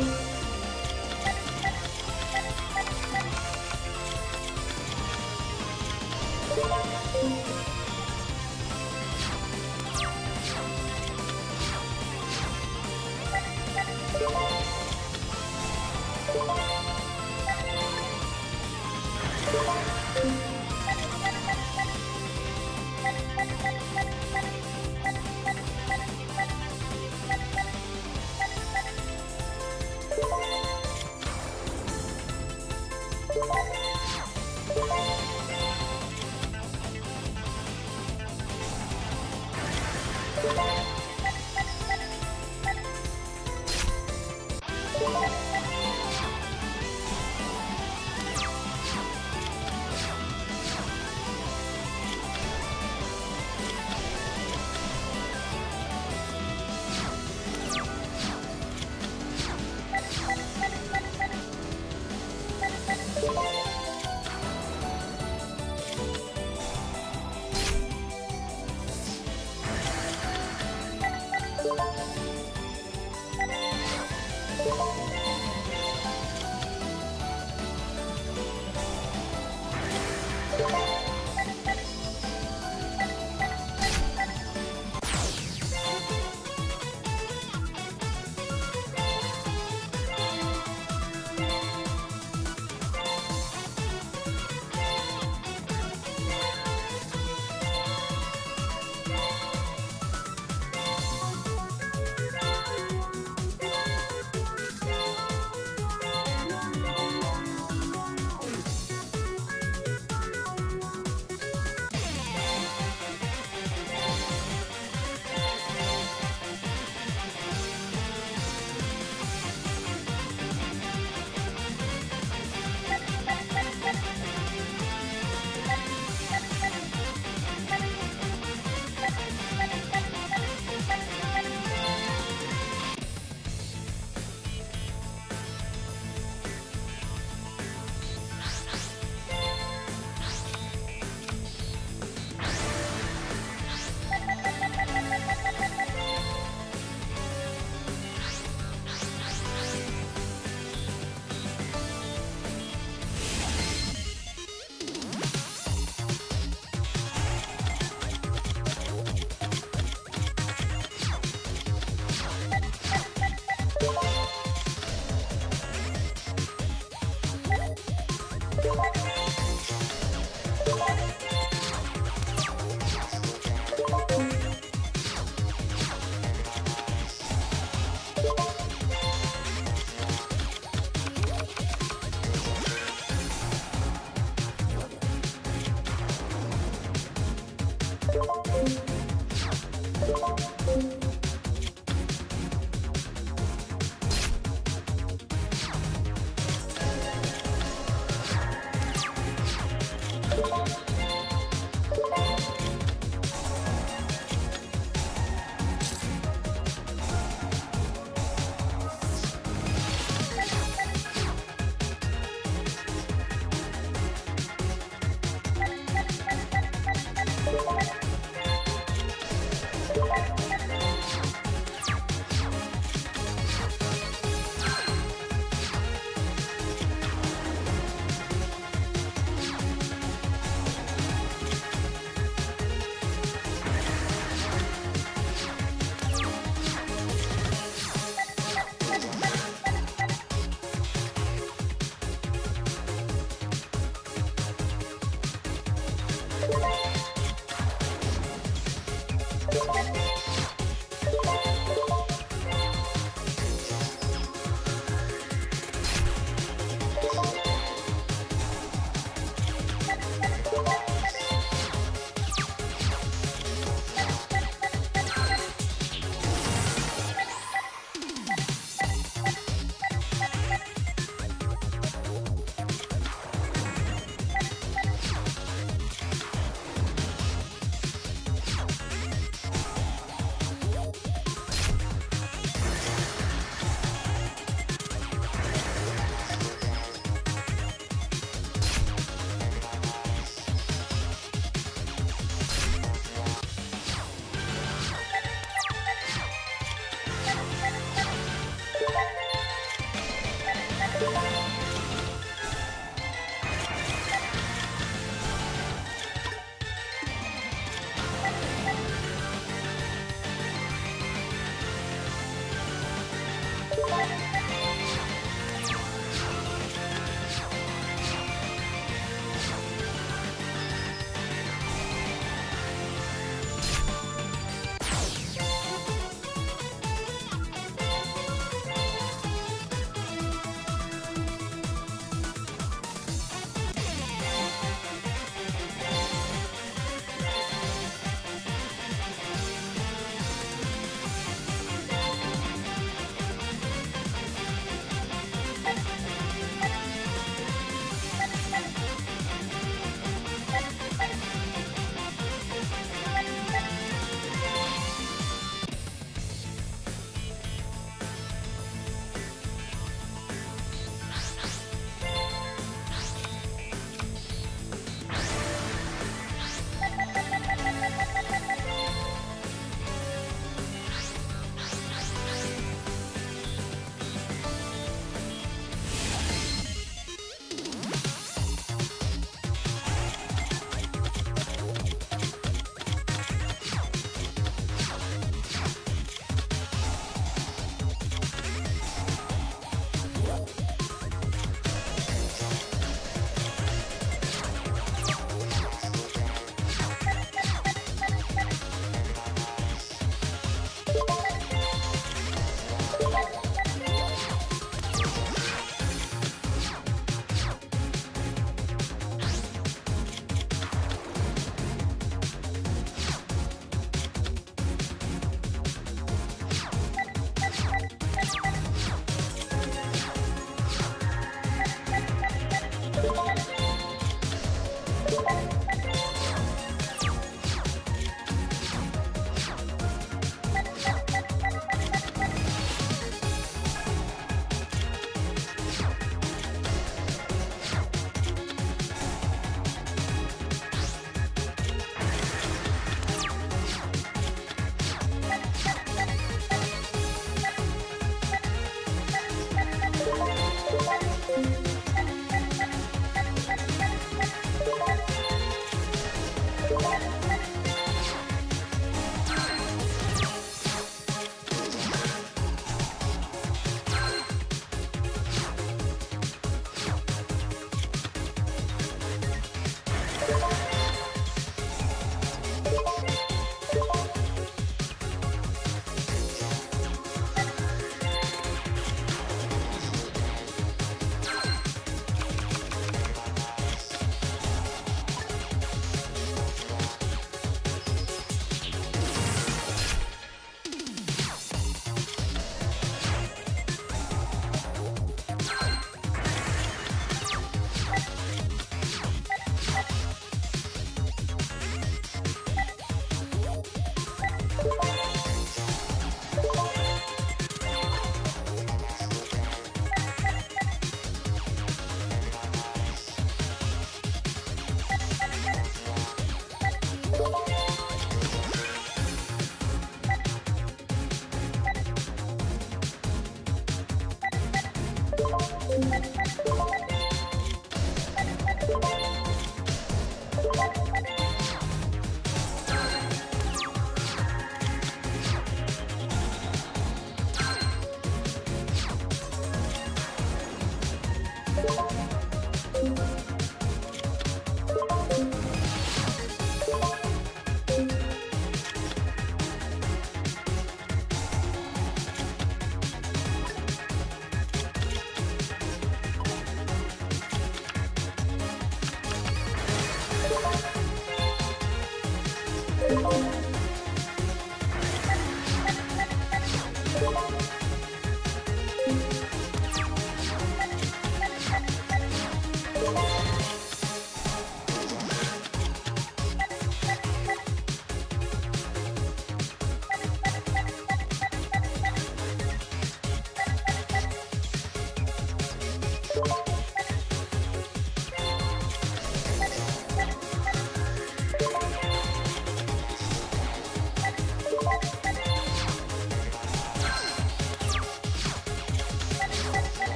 Bye.